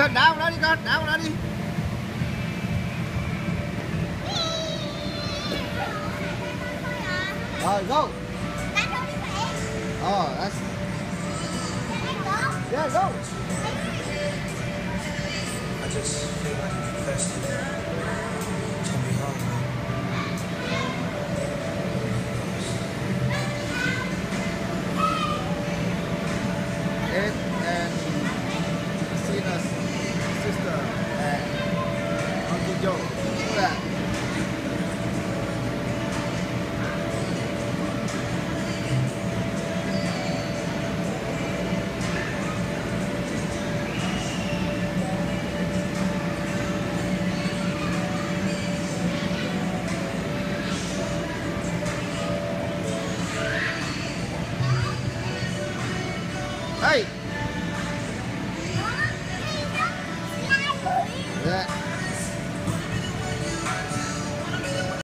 Sơn đá nó đi con, đá nó đi. Rồi, go. Ờ, oh, that's yeah, go. I just feel like that. Hey! Yeah.